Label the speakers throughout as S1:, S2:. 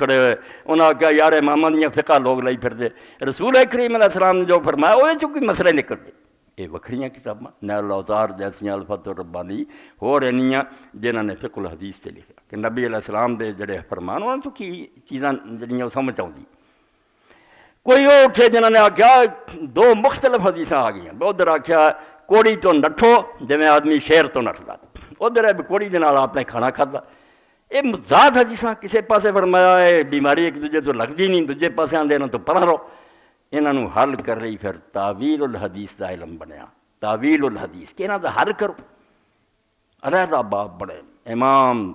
S1: کھڑے ہوئے۔ انہوں نے کہا یار امامہ جی، دیا فقہ لوگ لائی پھر دے۔ رسول کریم علیہ السلام نے جو فرمایا وہ چونکہ مسئلے نکل دے یہ وکھریاں کتاباں نیل اوتار جیسیاں الفت ربانی ہو رہنیاں جنہوں نے فقہ الحدیث سے لکھا۔ کہ نبی علیہ السلام دے جڑے فرمان انہوں تو کی چیزاں جڑیاں سمجھ آؤں کوئی وہ اٹھے جنہوں نے آخیا دو مختلف حدیث آ گئی ادھر آخیا کوڑی تو نٹھو جی آدمی شیر تو نٹھتا ادھر ہے کوڑی دے نال آپ نے کھانا کھادا یہ مزاد حدیث کسے پاسے فرمایا ہے، بیماری ایک دوجے تو لگتی نہیں، دوجے پاسے آدھے تو پڑھ رہو۔ یہاں حل کر رہی پھر تعویل الحدیث دا علم بنیا۔ تعویل الحدیث کہ یہاں دا حل کرو۔ ارے باپ بڑے امام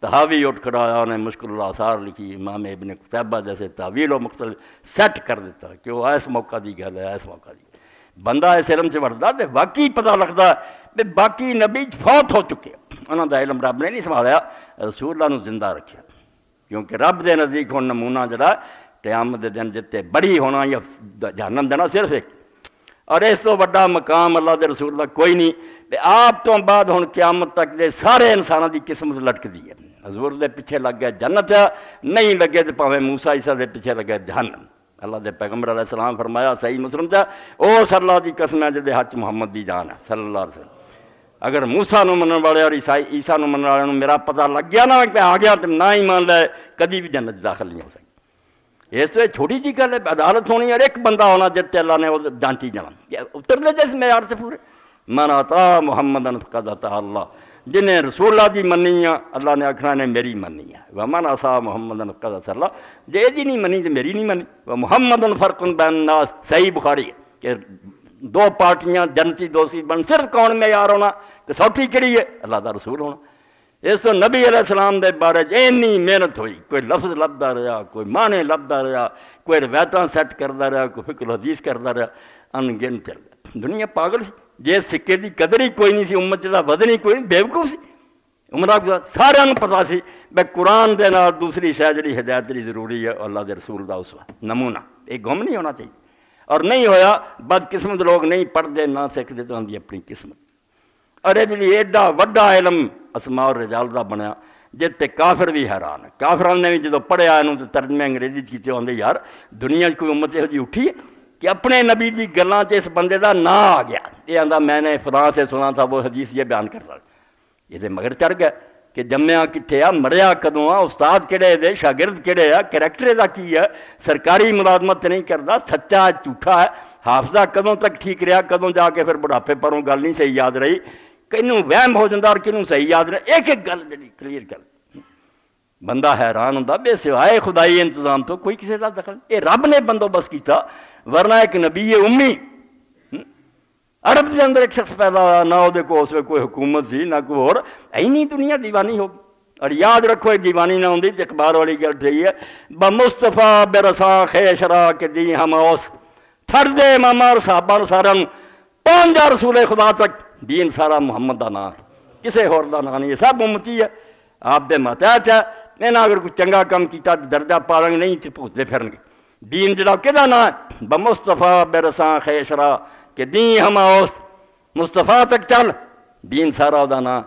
S1: تحاوی اٹھ کھڑا آیا انہیں مشکل اللہ لکھی، امام ابن قطبہ جیسے تعویل و مختلف سیٹ کر دیتا کہ وہ ایس موقع دی گل ہے ایس موقع دی۔ بندہ اس علم سے بڑھتا تو واقعی پتہ لگتا کہ باقی نبی فوت ہو چکے انہوں دا علم رب نے نہیں سنبھالیا، رسول اللہ نو زندہ رکھیا۔ کیونکہ رب دے نزدیک ہوں نمونہ جڑا، قیامت دے دن جتے بڑی ہونا، یا جہنم دینا صرف ایک۔ اور اس تو بڑا مقام اللہ دے رسول اللہ کوئی نہیں۔ آپ تو بعد ہوں قیامت تک دے سارے انسانوں دی قسمت لٹک دی ہے۔ حضور دے پیچھے لگ گیا جنت ہے نہیں لگے تو پاوے موسا عیسیٰ دے پیچھے لگے جہنم۔ اللہ دے پیغمبر علیہ السلام فرمایا، صحیح مسلم تھا او صلی اللہ دی قسم ہے جدے حج محمد دی جان ہے، صلی اللہ علیہ وسلم۔ اگر موسا نو منن والے اور عیسائی عیسیٰ نو منن والے میرا پتہ لگ گیا نا کہ آ گیا تو نہ ہی مان لے، کدی بھی جنت داخل نہیں ہو سکتی۔ اس سے چھوٹی جی گل ہے، عدالت ہونی اور ایک بندہ ہونا جتے اللہ نے وہ ڈانٹی جانا اتر لے جیسے معیار سے پورے۔ من عطا محمد فقد عطا اللہ۔ جنہیں رسول اللہ جی دی منی ہے اللہ نے آخنا نے میری منی ہے وہ من آسا محمد فقد عطا اللہ۔ جے جی نہیں منی تو میری نہیں منی وہ محمد فرق بین صحیح بخاری ہے کہ دو پارٹیاں، جنتی دوستی بن، صرف کون میں یار ہونا؟ کہ سوٹھی کہڑی ہے؟ اللہ دا رسول ہونا۔ اس تو نبی علیہ السلام دے بارے اینی محنت ہوئی۔ کوئی لفظ لبدا رہا کوئی معنی لبدا رہا کوئی روایتاں سیٹ کرتا رہا کوئی فکر حدیث کرتا رہا ان گن چل گیا۔ دنیا پاگل سی۔ جے سکے دی قدر ہی کوئی نہیں سی، امت دا وزن ہی کوئی نہیں، بیوقوف سی۔ عمرہ سارے پتا سی بے قرآن دے نال دوسری شاید جڑی ہدایت دی ضروری ہے اللہ دے رسول دا اس نمونہ۔ ایک گم نہیں ہونا چاہیے۔ اور نہیں ہویا بد قسمت لوگ نہیں پڑھتے، نہ سیکھتے، تو آدھی اپنی قسمت۔ اور یہ ایڈا وڈا علم اسماء اور رجال دا بنیا جتے کافر بھی حیران ہے۔ کافران نے بھی جدو پڑھیا انہوں تو ترجمے انگریزی کیتے ہوندے یار، دنیا کوئی امت یہ جی اٹھی کہ اپنے نبی دی گلاں اس بندے دا نا آ گیا۔ یہ آندا، میں نے فلاں سے سنا تھا، وہ حدیث یہ بیان کر رہا یہ مگر چڑھ گیا۔ کہ جمیا کتنے آ، مریا کدوں آ، استاد کہڑے دے، شاگرد کہڑے آ، کریکٹر دا کی ہے؟ سرکاری ملازمت نہیں کرتا سچا جھوٹا ہے۔ حافظہ کدوں تک ٹھیک رہا کدوں جا کے پھر بڑھاپے پروں گل نہیں صحیح یاد رہی۔ کنوں وہم ہو جاتا اور کنوں صحیح یاد رہے؟ ایک ایک گل جی کلیئر کر۔ بندہ حیران ہوں بے سوائے خدائی انتظام تو کوئی کسی کا دخل۔ یہ رب نے بندوبست کیتا، ورنہ ایک نبی امی عرب کے اندر ایک شخص پیدا ہوا، نہ وہ کو اس میں کوئی حکومت سی، نہ کوئی اور۔ اینی دنیا دیوانی ہوگی۔ اور یاد رکھو یہ دیوانی نہ ہوں اخبار والی گل رہی ہے بمستفا برسا خیشرا کہ دی ہم اس تھر دے ماما اور صحابہ سارا پانچ رسول خدا تک۔ دین سارا محمد کا نام۔ ہے کسی ہور کا نام نہیں۔ ہے سب امتی ہے۔ آپ دے ماتحت ہے۔ یہاں اگر کوئی چنگا کام کیتا درجہ پالیں گے نہیں تو پوچھتے پھرن گے دین جڑا کہ نام ہے؟ بمستفا برساں خیشرا کہ دین ہم اس مصطفیٰ تک چل۔ دین سارا دا نام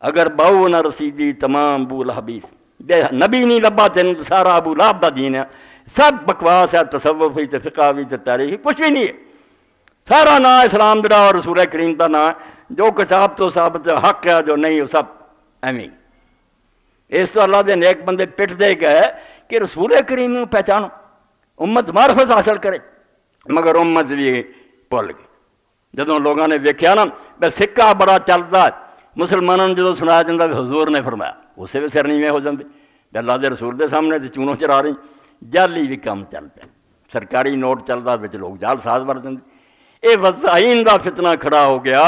S1: اگر بہو نہ رسیدی تمام ابو لہبیس نبی نہیں لبا تین سارا ابو لہب دا دین۔ ہے سب بکواس ہے، تصوف ہی فقہ بھی تاریخی کچھ بھی نہیں۔ ہے سارا نام اسلام جڑا اور رسول کریم کا نام جو کتاب تو ثابت حق ہے، جو نہیں، وہ سب ایویں۔ اس تو اللہ دے نیک بندے پٹ دے گئے کہ رسول کریم پہچانو۔ امت معرفت حاصل کرے۔ مگر امت بھی بھول گئی جدو لوگوں نے ویکیا نا بے سکہ بڑا چلتا مسلمانوں نے جدو سنایا جاتا حضور نے فرمایا اسے بھی سر نیویں ہو جاتے اللہ دے رسول دے سامنے تو چونوں چرا رہی جالی بھی کام چل پیا سرکاری نوٹ چلتا بچ لوگ جال ساز بڑھ جاتے یہ وسائن کا فتنہ کھڑا ہو گیا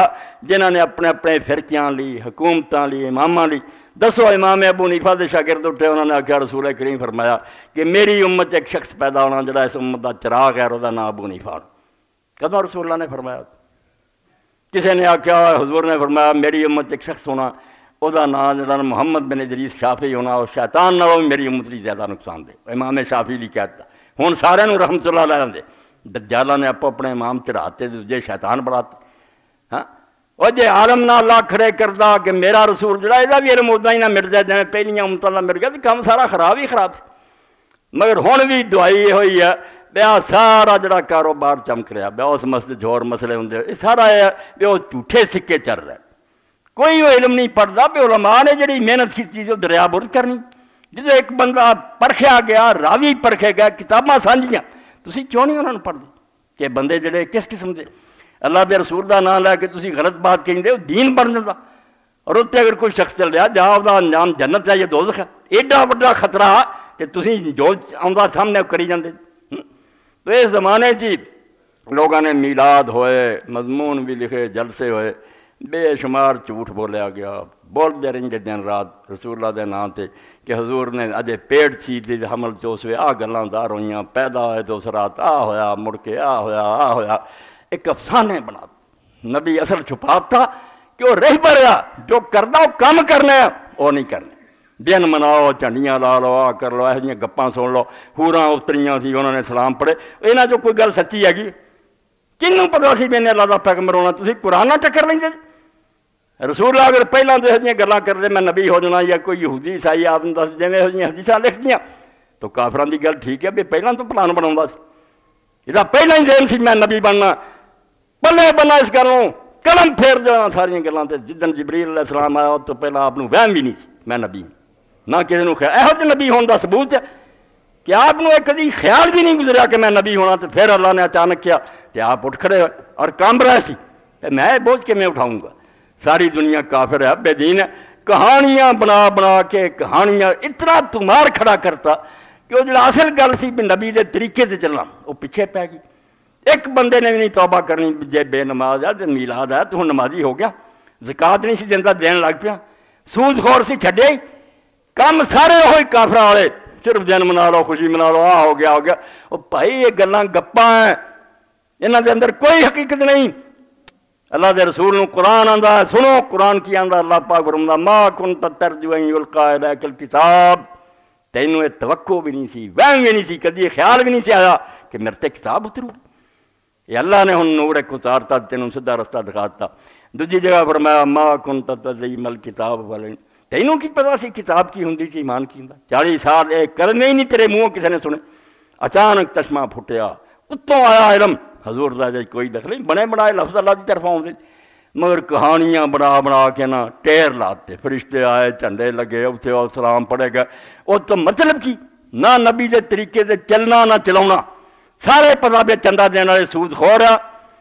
S1: جنہوں نے اپنے اپنے فرقیاں لی حکومتوں لی امامہ لی دسو امام ابو نیفا دے شاگرد اٹھے انہوں نے آخیا رسول کریم فرمایا کہ میری امت ایک شخص پیدا ہونا جڑا اس امت کا چراغ ہے وہ نام ابو نیفا کہتا رسول اللہ نے فرمایا؟ کسی نے آخیا حضور نے فرمایا، میری امت ایک شخص ہونا وہ نام جڑا محمد بن ادریس شافی ہونا اور شیطان نہ ہو، میری امت لی زیادہ نقصان دے۔ امام شافی لی کہتا ہوں سارے رحمت اللہ لے دے۔ دجالہ نے آپ اپنے امام چڑھاتے دوجے شیطان بڑھاتے۔ ہاں؟ وہ جے عالم نہ اللہ کھڑے کردا کہ میرا رسول جڑا یہ بھی علم ادا ہی نہ مر جائے جائیں پہلیاں امت اللہ مر گیا، تو کام سارا خراب ہی خراب۔ مگر ہوں بھی دعائی ہوئی ہے بیا سارا جڑا کاروبار چمک رہا بیا اس مسئلے جھور مسئلے ہوں یہ سارا بیا جھوٹے سکے چل رہا کوئی وہ علم نہیں پڑھتا بھی علماء نے جڑی محنت کی چیز دریا برد کرنی جیسے ایک بندہ پرکھیا گیا راوی پرکھے گیا کتاباں سانجیاں تسی کیوں نہیں انہوں نے پڑھتے کہ بندے جڑے کس قسم دے اللہ دے رسول دا نام لے کے تھی غلط بات کہیں دے دین بن جاتا اور اتنے اگر کوئی شخص چل رہا جہاں وہ انجام جنت ہے یہ دوزخ ہے ایڈا وا خطرہ کہ تسی جو آدھا سامنے کری جاندے تو اس زمانے کی لوگوں نے میلاد ہوئے، مضمون بھی لکھے، جلسے ہوئے، بے شمار جھوٹ بولیا گیا۔ بولتے رہیں گے دن رات، رسول اللہ دے نام تھے کہ حضور نے اجے پیڑ چی دی، حمل چوس ہوئے آ گلان دار ہوئیاں، پیدا ہوئے تو اس رات، آ ہویا، مڑ کے آ ہویا آ ہویا۔ ایک افسانے بنا نبی اصل چھپاتا تھا کہ وہ رہ بڑیا جو کرنا وہ کام کرنا ہے، وہ نہیں کرنا۔ دن مناؤ جھنڈیاں لا لو آ کر لو یہ گپاں سن لو ہورا اتریاں سی انہوں نے سلام پڑے یہاں جو کوئی گل سچی ہے کنوں پتا سی میں اللہ کا پیغمبر ہونا تھی قرآن ٹکر لیں رسول اللہ اگر پہلے تو یہ گلیں کرتے میں نبی ہو جانا یا کوئی یہودی عیسائی آدم دس جی یہ حدیثہ لکھ دیا تو کافران کی گل ٹھیک ہے بھی پہلے تو پلان بنا سی یہ پہلے ہی دین سی میں نبی بننا پلے بنا اس گلوں قلم پھیر جانا ساری گلوں سے جدن جبریل علیہ السلام آیا تو پہلے آپ وہم بھی نہیں سی میں نبی ہوں نہ کسی نے خیال یہو نبی ہونے کا سبوت ہے کہ آپ نے کدی خیال بھی نہیں گزریا کہ میں نبی ہونا تو پھر اللہ نے اچانک کیا کہ آپ اٹھ کھڑے اور کام رہے سی میں بوجھ کے میں اٹھاؤں گا۔ ساری دنیا کافر ہے بے دین ہے۔ کہانیاں بنا بنا کے کہانیاں اتنا تمار کھڑا کرتا کہ وہ جو اصل گل سی بھی نبی دے طریقے سے چلنا وہ پیچھے پہ گئی۔ ایک بندے نے بھی نہیں توبہ کرنی، جے بے نماز ہے میلاد ہے، تو ہوں نمازی ہو گیا۔ زکات نہیں سی دینا دین لگ پیا۔ سوج خور سی، چھڈے۔ ਕੰਮ ਸਾਰੇ ਉਹੀ ਕਾਫਰਾਂ ਵਾਲੇ ਸਿਰਫ ਦਿਨ ਮਨਾ ਲਓ ਖੁਸ਼ੀ ਮਨਾ ਲਓ ਆ ਹੋ ਗਿਆ ਹੋ ਗਿਆ ਉਹ ਭਾਈ ਇਹ ਗੱਲਾਂ ਗੱਪਾਂ ਐ ਇਹਨਾਂ ਦੇ ਅੰਦਰ ਕੋਈ ਹਕੀਕਤ ਨਹੀਂ ਅੱਲਾਹ ਦੇ ਰਸੂਲ ਨੂੰ ਕੁਰਾਨ ਆਂਦਾ ਹੈ, ਸੁਣੋ ਕੁਰਾਨ ਕੀ ਆਂਦਾ ਅੱਲਾਹ ਪਾਕ ਫਰਮਾਉਂਦਾ ਮਾ ਕੁੰਤ ਤਰਜੂ ਅਨ ਯੁਲਕਾ ਇਲੈਕਲ ਕਿਤਾਬ ਤੈਨੂੰ ਇਹ ਤਵੱਕੋ ਵੀ ਨਹੀਂ ਸੀ ਵਹਿਮ ਵੀ ਨਹੀਂ ਸੀ ਕਦੀ ਇਹ ਖਿਆਲ ਵੀ ਨਹੀਂ ਸੀ ਆਇਆ ਕਿ ਮੇਰੇ ਤੇ ਕਿਤਾਬ ਉਤਰੂ ਇਹ ਅੱਲਾਹ ਨੇ ਹੁਣ ਨੂਰ ਇੱਕ ਉਤਾਰਤਾ ਤੈਨੂੰ ਸਿੱਧਾ ਰਸਤਾ ਦਿਖਾਤਾ ਦੂਜੀ ਜਗ੍ਹਾ ਫਰਮਾਇਆ ਮਾ ਕੁੰਤ ਤਜ਼ੀਮਲ ਕਿਤਾਬ تینوں کی پتا سی، کتاب کی ہوں جی ایمان کی ہوں چالی سال یہ کرنے ہی نہیں تیرے منہ کسی نے سنے۔ اچانک چشمہ پھٹیا۔ اتوں آیا علم؟ حضور دا جی کوئی دخل نہیں۔ بنے بنائے لفظ اللہ کی طرف آؤں مگر کہانیاں بنا بنا کے نا ٹیر لاتے فرشتے آئے چنڈے لگے اتنے اور سلام پڑے گئے وہ تو مطلب کی؟ نہ نبی دے طریقے سے چلنا، نہ چلاؤنا۔ سارے پتا پہ چندہ دین والے سود خور آ۔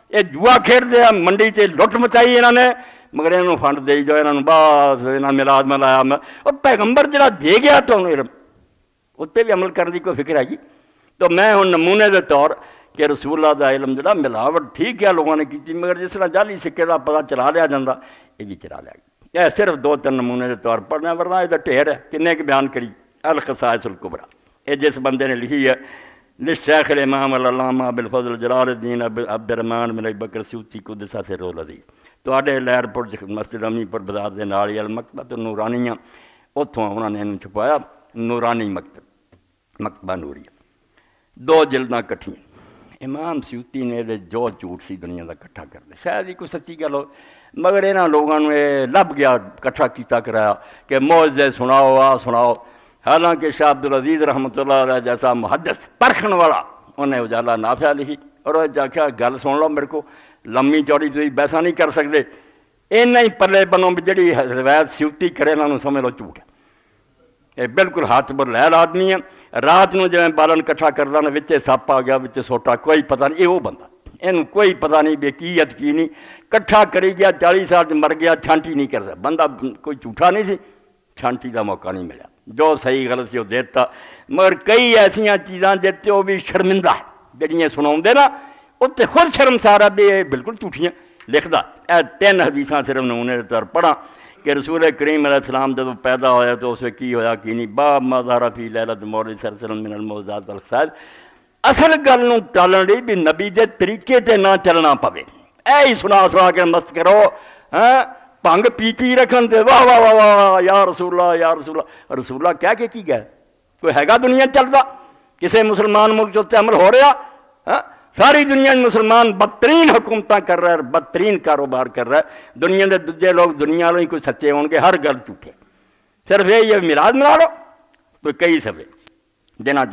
S1: یہ جوا کھیڈتے دیا، منڈی سے لٹ مچائی انہوں نے۔ ਮਗਰ ਇਹਨਾਂ ਨੂੰ ਫੰਡ ਦੇਈ ਜਾਓ ਇਹਨਾਂ ਨੂੰ ਬਸ ਇਹਨਾਂ ਮਿਲਾਦ ਮਲਾਇਆ ਮੈਂ ਉਹ ਪੈਗੰਬਰ ਜਿਹੜਾ ਦੇ ਗਿਆ ਤੁਹਾਨੂੰ ਇਲਮ ਉੱਤੇ ਵੀ ਅਮਲ ਕਰਨ ਦੀ ਕੋਈ ਫਿਕਰ ਹੈਗੀ ਤਾਂ ਮੈਂ ਹੁਣ ਨਮੂਨੇ ਦੇ ਤੌਰ ਕਿ ਰਸੂਲullah ਦਾ ਇਲਮ ਜਿਹੜਾ ਮਿਲਾਵਟ ਠੀਕ ਹੈ ਲੋਕਾਂ ਨੇ ਕੀਤੀ ਮਗਰ ਜਿਸ ਤਰ੍ਹਾਂ ਜਾਲੀ ਸਿੱਕੇ ਦਾ ਪਤਾ ਚਲਾ ਲਿਆ ਜਾਂਦਾ ਇਹ ਵੀ ਚਲਾ ਲਿਆ ਗਿਆ ਇਹ ਸਿਰਫ ਦੋ ਤਿੰਨ ਨਮੂਨੇ ਦੇ ਤੌਰ ਪੜਨਾ ਵਰਨਾ ਇਹਦਾ ਢੇਰ ਹੈ ਕਿੰਨੇ ਕੁ ਬਿਆਨ ਕਰੀ ਅਲ ਖਸਾਇਸੁਲ ਕੁਬਰਾ ਇਹ ਜਿਸ ਬੰਦੇ ਨੇ ਲਿਖੀ ਹੈ للشيخ الامام العلامہ بالفضل جلال الدین عبد الرحمن بن بکر سیوتی قدسہ سے رول عزیز ਤੁਹਾਡੇ ਲਹਿਰਪੁਰ ਮਸਜਿਦ ਅਮੀ ਪਰ ਬਾਜ਼ਾਰ ਦੇ ਨਾਲ ਹੀ ਅਲ ਮਕਤਬਾ ਨੂਰਾਨੀਆਂ، ਉੱਥੋਂ ਉਹਨਾਂ ਨੇ ਇਹਨੂੰ ਛਪਾਇਆ، ਨੂਰਾਨੀ ਮਕਤਬ ਮਕਤਬਾ ਨੂਰੀਆ। ਦੋ ਜਲਦਾਂ ਇਕੱਠੀਆਂ। امام سیوتی نے دے جو جھوٹ سی دنیا دا کٹھا کر دے شاید ہی کوئی سچی گل ہو مگر یہاں لوگوں نے لب گیا کٹھا کیتا کرایا کہ معجزے سناؤ آ سناؤ حالانکہ شاہ عبد رحمت اللہ علیہ جیسا محدث پرکھن والا انہیں اجالا نافیہ لکھی اور آخیا گل سن لو میرے کو ਲੰਮੀ ਚੌੜੀ ਤੁਸੀਂ ਬੈਸਾ ਨਹੀਂ ਕਰ ਸਕਦੇ ਇੰਨਾ ਹੀ ਪੱਲੇ ਬਣੋ ਵੀ ਜਿਹੜੀ ਰਵਾਇਤ ਸਿਉਤੀ ਕਰੇ ਇਹਨਾਂ ਨੂੰ ਸਮਝ ਲਓ ਝੂਠ ਹੈ ਇਹ ਬਿਲਕੁਲ ਹੱਥ ਬਰ ਲੈਲ ਆਦਮੀ ਹੈ ਰਾਤ ਨੂੰ ਜਿਵੇਂ ਬਾਲਣ ਇਕੱਠਾ ਕਰਦਾ ਨਾ ਵਿੱਚੇ ਸੱਪ ਆ ਗਿਆ ਵਿੱਚ ਸੋਟਾ ਕੋਈ ਪਤਾ ਨਹੀਂ ਇਹ ਉਹ ਬੰਦਾ ਇਹਨੂੰ ਕੋਈ ਪਤਾ ਨਹੀਂ ਵੀ ਕੀ ਅਤ ਕੀ ਨਹੀਂ ਇਕੱਠਾ ਕਰੀ ਗਿਆ 40 ਸਾਲ ਚ ਮਰ ਗਿਆ ਛਾਂਟੀ ਨਹੀਂ ਕਰਦਾ ਬੰਦਾ ਕੋਈ ਝੂਠਾ ਨਹੀਂ ਸੀ ਛਾਂਟੀ ਦਾ ਮੌਕਾ ਨਹੀਂ ਮਿਲਿਆ ਜੋ ਸਹੀ ਗਲਤ ਸੀ ਉਹ ਦੇ ਦਿੱਤਾ ਮਗਰ ਕਈ ਐਸੀਆਂ ਚੀਜ਼ਾਂ ਜਿੱਤੇ ਉਹ ਵੀ ਸ਼ਰਮਿੰਦਾ ਹੈ, ਜਿਹੜੀਆਂ ਸੁਣਾਉਂਦੇ ਨਾ ਉੱਤੇ ਖੁਦ ਸ਼ਰਮਸਾਰ ਆ ਵੀ ਇਹ ਬਿਲਕੁਲ ਝੂਠੀਆਂ ਲਿਖਦਾ ਇਹ ਤਿੰਨ ਹਦੀਸਾਂ ਸਿਰਫ ਨਮੂਨੇ ਦੇ ਤੌਰ ਪੜਾਂ ਕਿ ਰਸੂਲ ਕਰੀਮ ਅਲੈਹ ਸਲਾਮ ਜਦੋਂ ਪੈਦਾ ਹੋਇਆ ਤਾਂ ਉਸ ਵੇਲੇ ਕੀ ਹੋਇਆ ਕੀ ਨਹੀਂ ਬਾ ਮਜ਼ਾਰਾ ਫੀ ਲੈਲਤ ਮੌਲੀ ਸਰਸਲਮ ਮਿਨਲ ਮੌਜ਼ਾਤ ਅਲ ਸਾਦ ਅਸਲ ਗੱਲ ਨੂੰ ਟਾਲਣ ਲਈ ਵੀ ਨਬੀ ਦੇ ਤਰੀਕੇ ਤੇ ਨਾ ਚੱਲਣਾ ਪਵੇ ਐ ਹੀ ਸੁਣਾ ਸੁਣਾ ਕੇ ਮਸਤ ਕਰੋ ਹਾਂ ਭੰਗ ਪੀ ਪੀ ਰੱਖਣ ਤੇ ਵਾਹ ਵਾਹ ਵਾਹ ਵਾਹ ਯਾ ਰਸੂਲਾ ਯਾ ਰਸੂਲਾ ਰਸੂਲਾ ਕਹਿ ਕੇ ਕੀ ਗਿਆ ਕੋਈ ਹੈਗਾ ਦੁਨੀਆ 'ਚ ਚੱਲਦਾ ਕਿਸੇ ਮੁਸਲਮਾਨ ਮੁਲਕ 'ਚ ਉੱਤੇ ਅਮਲ ਹੋ ਰਿਹਾ ਹਾਂ ਸਾਰੀ ਦੁਨੀਆ ساری دنیا میں مسلمان بدترین حکومت کر رہا ہے بدترین کاروبار کر رہا ہے۔ دنیا کے دجے لوگ دنیا لوگ ہی کوئی سچے ہوں گے، ہر گل جھوٹے۔ صرف یہ میلاد ملا لو، تو کئی سبے دینا